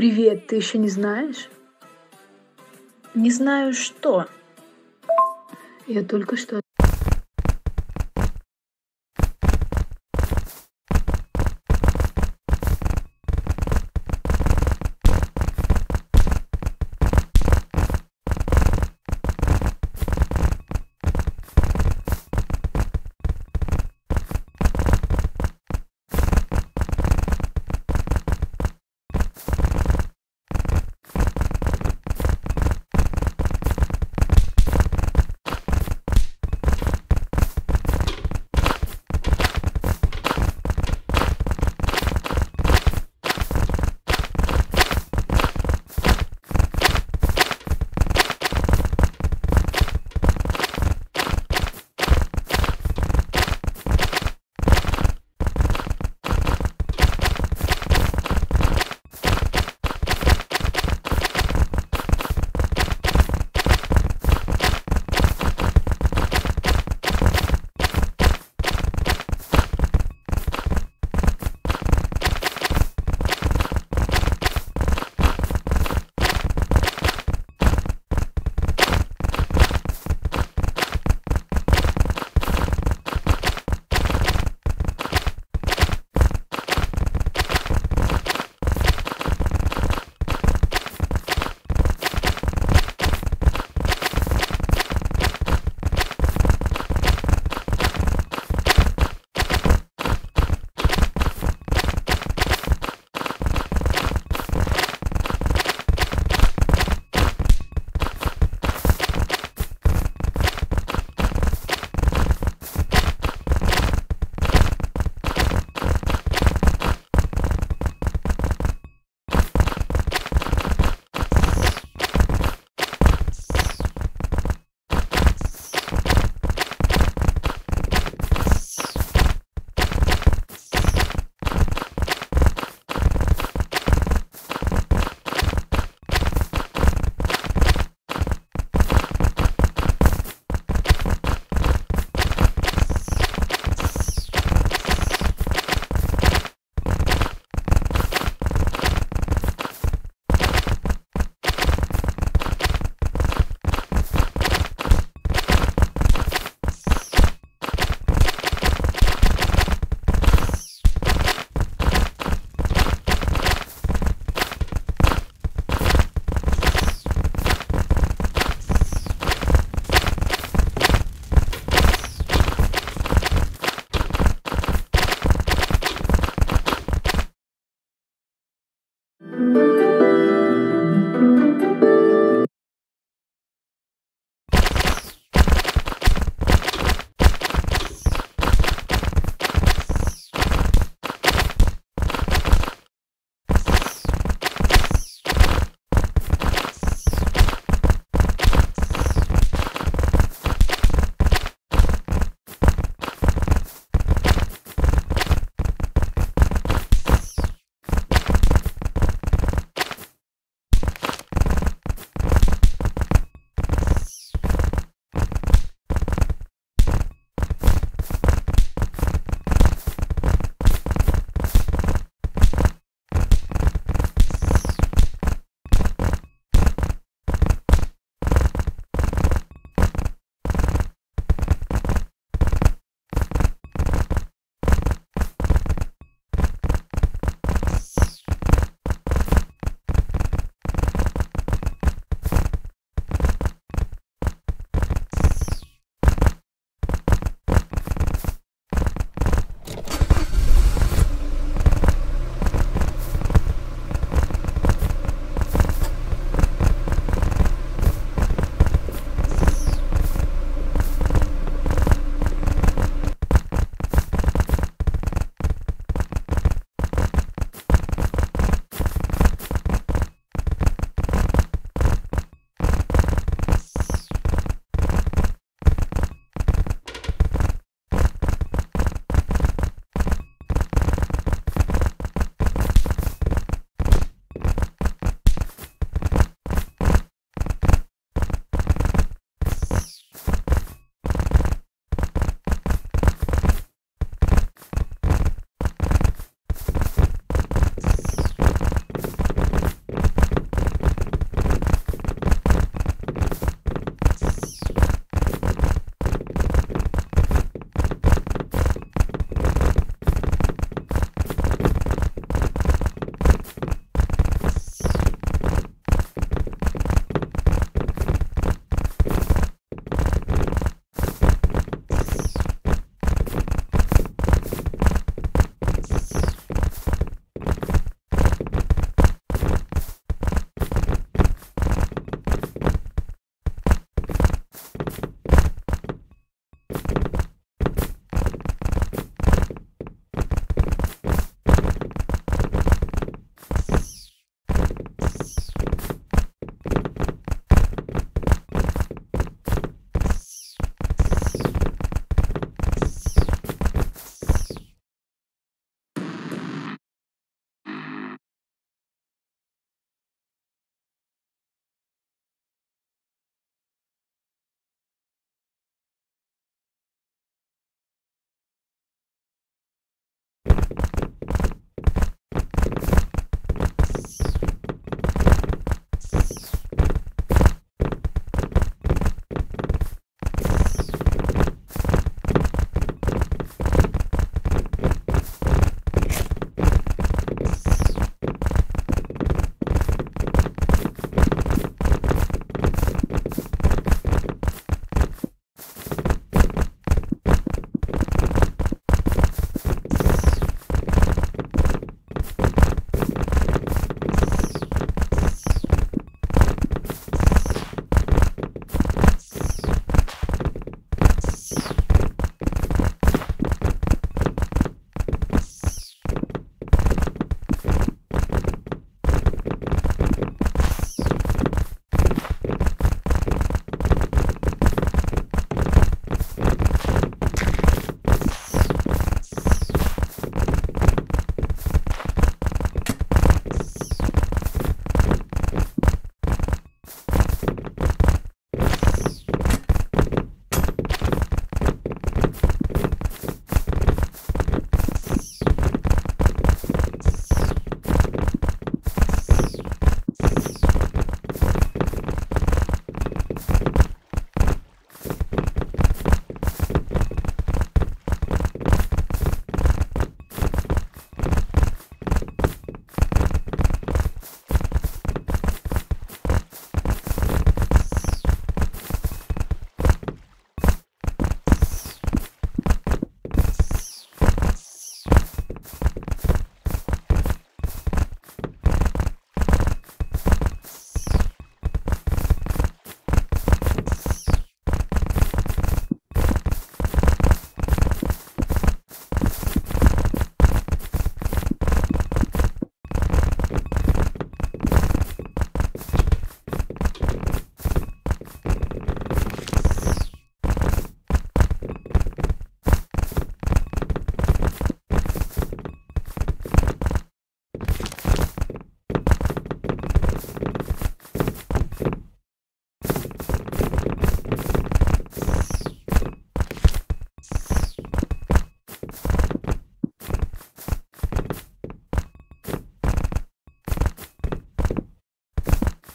Привет, ты еще не знаешь? Не знаю что. Я только что